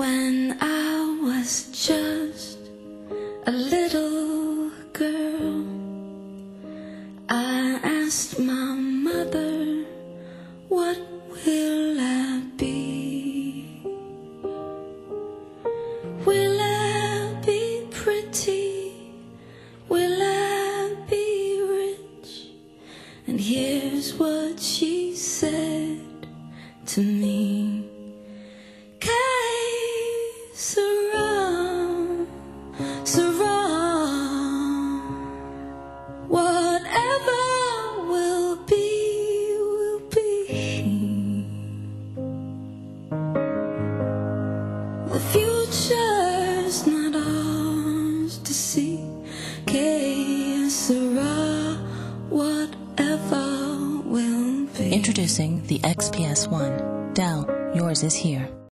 When I was just a little girl, I asked my mother, What will I be? Will I be pretty? Will I be rich? And here's what she said to me. Introducing the XPS One. Dell, yours is here.